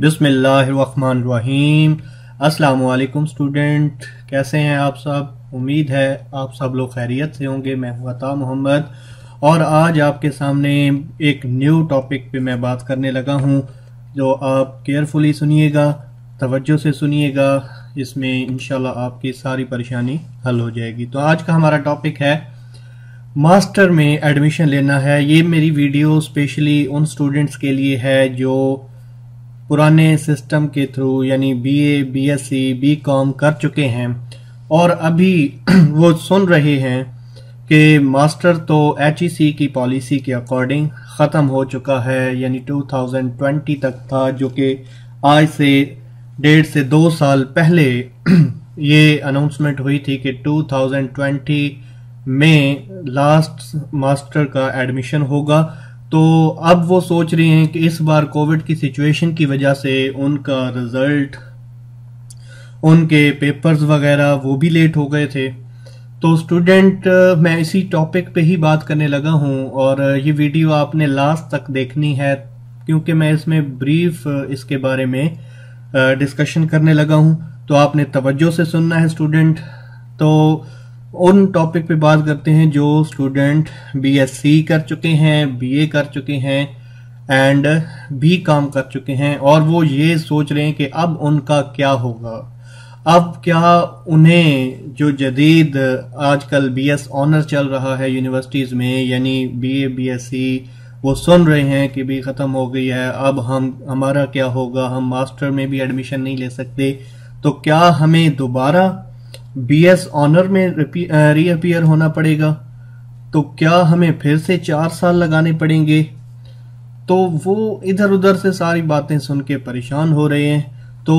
बिस्मिल्लाहिर्रहमानिर्रहीम। अस्सलाम स्टूडेंट, कैसे हैं आप सब? उम्मीद है आप सब लोग खैरियत से होंगे। मैं हूँ अता मोहम्मद और आज आपके सामने एक न्यू टॉपिक पे मैं बात करने लगा हूँ, जो आप केयरफुली सुनिएगा, तवज्जो से सुनिएगा, इसमें इंशाल्लाह आपकी सारी परेशानी हल हो जाएगी। तो आज का हमारा टॉपिक है, मास्टर में एडमिशन लेना है। ये मेरी वीडियो स्पेशली उन स्टूडेंट्स के लिए है जो पुराने सिस्टम के थ्रू यानी बीए, बीएससी, बीकॉम कर चुके हैं। और अभी वो सुन रहे हैं कि मास्टर तो एच e की पॉलिसी के अकॉर्डिंग ख़त्म हो चुका है यानी 2020 तक था जो कि आज से डेढ़ से दो साल पहले ये अनाउंसमेंट हुई थी कि 2020 में लास्ट मास्टर का एडमिशन होगा। तो अब वो सोच रहे हैं कि इस बार कोविड की सिचुएशन की वजह से उनका रिज़ल्ट उनके पेपर्स वगैरह वो भी लेट हो गए थे। तो स्टूडेंट मैं इसी टॉपिक पे ही बात करने लगा हूँ और ये वीडियो आपने लास्ट तक देखनी है, क्योंकि मैं इसमें ब्रीफ इसके बारे में डिस्कशन करने लगा हूँ। तो आपने तवज्जो से सुनना है स्टूडेंट तो उन टॉपिक पे बात करते हैं जो स्टूडेंट बीएससी कर चुके हैं बीए कर चुके हैं एंड बी काम कर चुके हैं और वो ये सोच रहे हैं कि अब उनका क्या होगा। अब क्या उन्हें जो जदीद आजकल बीएस ऑनर चल रहा है यूनिवर्सिटीज में, यानी बीए बीएससी वो सुन रहे हैं कि भी ख़त्म हो गई है, अब हम, हमारा क्या होगा, हम मास्टर में भी एडमिशन नहीं ले सकते तो क्या हमें दोबारा बीएस ऑनर में रीअपियर होना पड़ेगा। तो क्या हमें फिर से चार साल लगाने पड़ेंगे? तो वो इधर उधर से सारी बातें सुन के परेशान हो रहे हैं। तो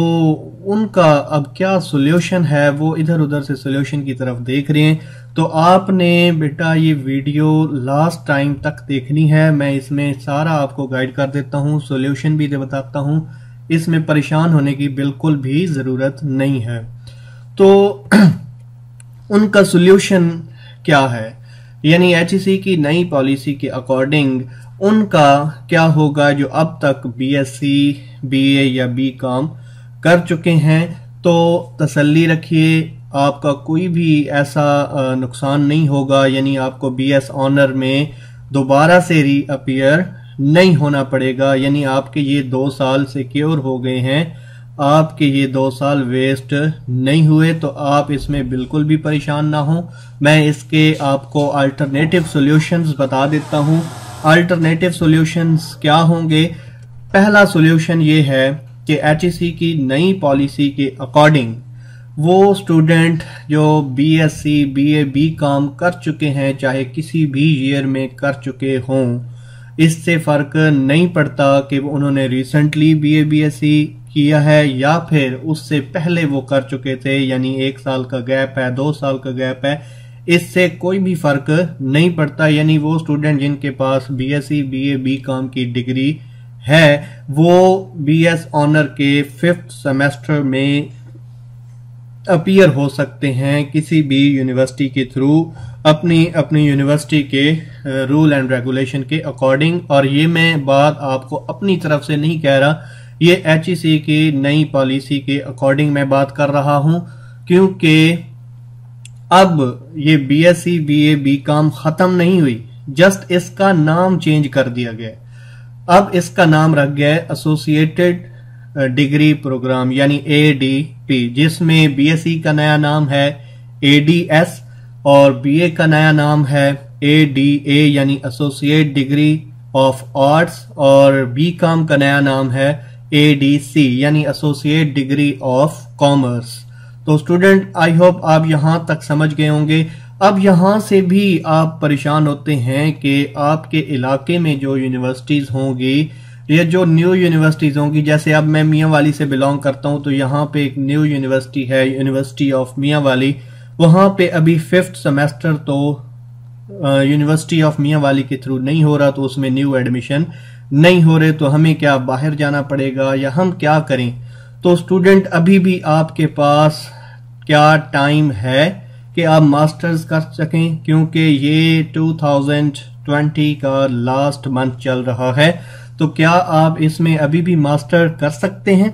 उनका अब क्या सोल्यूशन है? वो इधर उधर से सोल्यूशन की तरफ़ देख रहे हैं। तो आपने बेटा ये वीडियो लास्ट टाइम तक देखनी है। मैं इसमें सारा आपको गाइड कर देता हूँ सोल्यूशन भी दे बताता हूँ। इसमें परेशान होने की बिल्कुल भी ज़रूरत नहीं है। तो उनका सोल्यूशन क्या है? यानी एच e की नई पॉलिसी के अकॉर्डिंग उनका क्या होगा जो अब तक बीएससी, बीए या बी कॉम कर चुके हैं? तो तसल्ली रखिए आपका कोई भी ऐसा नुकसान नहीं होगा। यानी आपको बीएस ऑनर में दोबारा से रीअपियर नहीं होना पड़ेगा। यानी आपके ये दो साल सिक्योर हो गए हैं। आपके ये दो साल वेस्ट नहीं हुए तो आप इसमें बिल्कुल भी परेशान ना हो। मैं इसके आपको अल्टरनेटिव सॉल्यूशंस बता देता हूँ। अल्टरनेटिव सॉल्यूशंस क्या होंगे? पहला सॉल्यूशन ये है कि एच e की नई पॉलिसी के अकॉर्डिंग वो स्टूडेंट जो बीएससी, बीए, बी काम कर चुके हैं चाहे किसी भी ईयर में कर चुके हों इससे फ़र्क नहीं पड़ता कि उन्होंने रिसेंटली बीए बीएससी किया है या फिर उससे पहले वो कर चुके थे, यानी एक साल का गैप है, दो साल का गैप है, इससे कोई भी फ़र्क नहीं पड़ता। यानी वो स्टूडेंट जिनके पास बीएससी बीए बी कॉम की डिग्री है, वो बीएस ऑनर के फिफ्थ सेमेस्टर में अपीयर हो सकते हैं किसी भी यूनिवर्सिटी के थ्रू अपनी अपनी यूनिवर्सिटी के रूल एंड रेगुलेशन के अकॉर्डिंग और ये मैं बात आपको अपनी तरफ़ से नहीं कह रहा ये एच e की नई पॉलिसी के अकॉर्डिंग मैं बात कर रहा हूँ, क्योंकि अब ये B S C B A B BCom खत्म नहीं हुई जस्ट इसका नाम चेंज कर दिया गया अब इसका नाम रख गया है एसोसिएटेड डिग्री प्रोग्राम यानी एडीपी जिसमें बी एस सी का नया नाम है ए डी एस और बी ए का नया नाम है ए डी ए यानी एसोसिएट डिग्री ऑफ़ आर्ट्स और बीकॉम का नया नाम है एडीसी यानी एसोसिएट डिग्री ऑफ़ कॉमर्स तो स्टूडेंट आई होप आप यहाँ तक समझ गए होंगे। अब यहाँ से भी आप परेशान होते हैं कि आपके इलाके में जो यूनिवर्सिटीज होंगी, या जो न्यू यूनिवर्सिटीज होंगी, जैसे अब मैं मियाँ वाली से बिलोंग करता हूँ तो यहाँ पे एक न्यू यूनिवर्सिटी है यूनिवर्सिटी ऑफ़ मियाँ वाली वहाँ पे अभी फिफ्थ सेमेस्टर तो यूनिवर्सिटी ऑफ़ मियाँ वाली के थ्रू नहीं हो रहा तो उसमें न्यू एडमिशन नहीं हो रहे तो हमें क्या बाहर जाना पड़ेगा या हम क्या करें? तो स्टूडेंट अभी भी आपके पास क्या टाइम है कि आप मास्टर्स कर सकें? क्योंकि ये 2020 का लास्ट मंथ चल रहा है। तो क्या आप इसमें अभी भी मास्टर कर सकते हैं?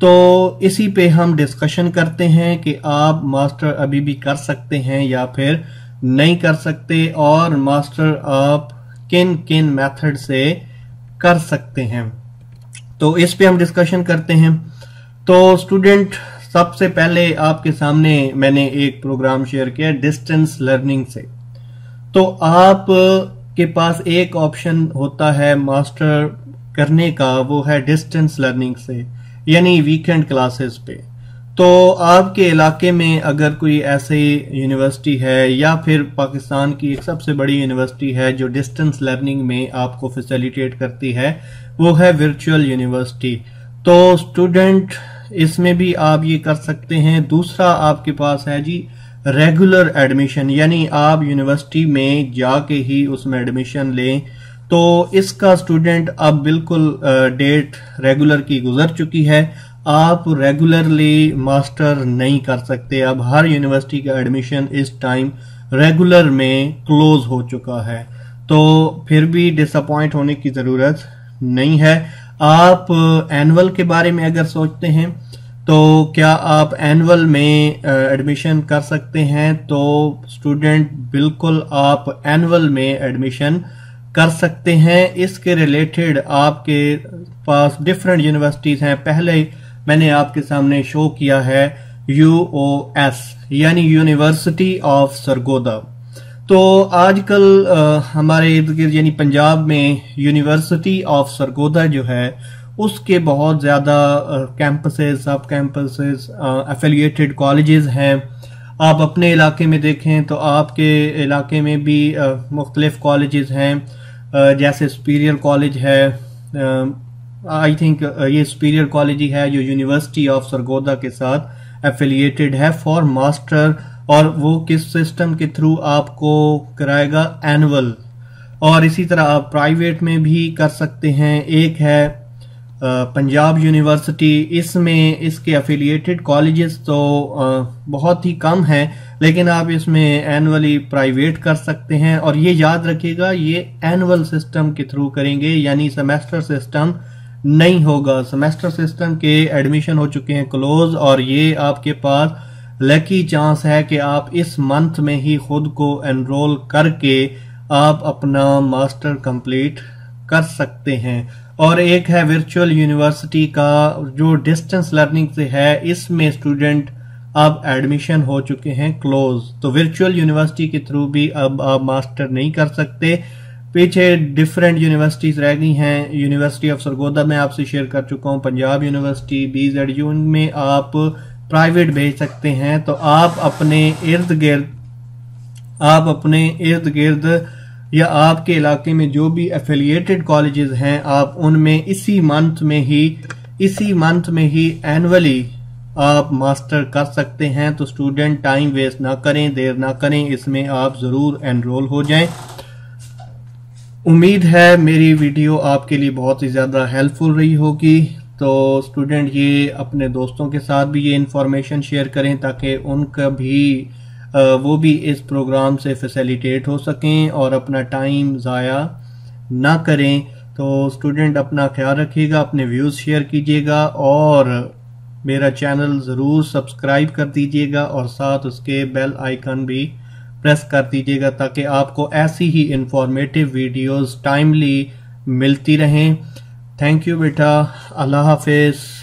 तो इसी पे हम डिस्कशन करते हैं कि आप मास्टर अभी भी कर सकते हैं या फिर नहीं कर सकते, और मास्टर आप किन किन मेथड से कर सकते हैं। तो इस पे हम डिस्कशन करते हैं। तो स्टूडेंट सबसे पहले आपके सामने मैंने एक प्रोग्राम शेयर किया डिस्टेंस लर्निंग से। तो आप के पास एक ऑप्शन होता है मास्टर करने का, वो है डिस्टेंस लर्निंग से, यानी वीकेंड क्लासेस पे। तो आपके इलाके में अगर कोई ऐसे यूनिवर्सिटी है या फिर पाकिस्तान की एक सबसे बड़ी यूनिवर्सिटी है जो डिस्टेंस लर्निंग में आपको फैसिलिटेट करती है, वो है वर्चुअल यूनिवर्सिटी तो स्टूडेंट इसमें भी आप ये कर सकते हैं। दूसरा आपके पास है जी रेगुलर एडमिशन यानी आप यूनिवर्सिटी में जाके ही उसमें एडमिशन लें। तो इसका स्टूडेंट अब बिल्कुल डेट रेगुलर की गुजर चुकी है। आप रेगुलरली मास्टर नहीं कर सकते। अब हर यूनिवर्सिटी का एडमिशन इस टाइम रेगुलर में क्लोज हो चुका है। तो फिर भी डिसअपॉइंट होने की ज़रूरत नहीं है। आप एनुअल के बारे में अगर सोचते हैं तो क्या आप एनुअल में एडमिशन कर सकते हैं? तो स्टूडेंट बिल्कुल आप एनुअल में एडमिशन कर सकते हैं। इसके रिलेटेड आपके पास डिफरेंट यूनिवर्सिटीज हैं। पहले मैंने आपके सामने शो किया है यूओएस यानी यूनिवर्सिटी ऑफ़ सरगोदा तो आजकल हमारे इर्द गिर्द, यानी पंजाब में यूनिवर्सिटी ऑफ़ सरगोदा जो है, उसके बहुत ज़्यादा कैंपसेस सब कैंपसेस एफिलिएटेड कॉलेजेस हैं। आप अपने इलाके में देखें तो आपके इलाके में भी मुख्तलिफ़ कॉलेजेस हैं। जैसे सुपीरियर कॉलेज है आई थिंक uh, ये सुपीरियर कॉलेज ही है जो यूनिवर्सिटी ऑफ़ सरगोदा के साथ एफिलिएटेड है फॉर मास्टर और वो किस सिस्टम के थ्रू आपको कराएगा एनुअल और इसी तरह आप प्राइवेट में भी कर सकते हैं। एक है पंजाब यूनिवर्सिटी इसमें इसके एफिलिएटेड कॉलेजेस तो बहुत ही कम हैं लेकिन आप इसमें एनुअली प्राइवेट कर सकते हैं। और ये याद रखिएगा ये एनुअल सिस्टम के थ्रू करेंगे यानी सेमेस्टर सिस्टम नहीं होगा। सेमेस्टर सिस्टम के एडमिशन हो चुके हैं क्लोज और ये आपके पास लकी चांस है कि आप इस मंथ में ही खुद को एनरोल करके आप अपना मास्टर कंप्लीट कर सकते हैं। और एक है वर्चुअल यूनिवर्सिटी का जो डिस्टेंस लर्निंग से है, इसमें स्टूडेंट अब एडमिशन हो चुके हैं क्लोज तो वर्चुअल यूनिवर्सिटी के थ्रू भी अब आप मास्टर नहीं कर सकते। पीछे डिफरेंट यूनिवर्सिटीज रह गई हैं। यूनिवर्सिटी ऑफ़ सरगोदा में आपसे शेयर कर चुका हूँ। Punjab university B Z U में आप प्राइवेट भेज सकते हैं। तो आप अपने इर्द गिर्द, आप अपने इर्द गिर्द या आपके इलाके में जो भी एफिलिएटेड कॉलेजेस हैं, आप उनमें इसी मंथ में ही, इसी मंथ में ही एनुअली आप मास्टर कर सकते हैं। तो स्टूडेंट टाइम वेस्ट ना करें, देर ना करें। इसमें आप ज़रूर एनरोल हो जाएँ। उम्मीद है मेरी वीडियो आपके लिए बहुत ही ज़्यादा हेल्पफुल रही होगी। तो स्टूडेंट, ये अपने दोस्तों के साथ भी ये इन्फॉर्मेशन शेयर करें ताकि उनका भी वो भी इस प्रोग्राम से फैसिलिटेट हो सकें और अपना टाइम ज़ाया ना करें। तो स्टूडेंट, अपना ख्याल रखिएगा, अपने व्यूज़ शेयर कीजिएगा और मेरा चैनल ज़रूर सब्सक्राइब कर दीजिएगा और साथ उसके बेल आइकन भी प्रेस कर दीजिएगा ताकि आपको ऐसी ही इंफॉर्मेटिव वीडियोस टाइमली मिलती रहें। थैंक यू बेटा। अल्लाह हाफिज़।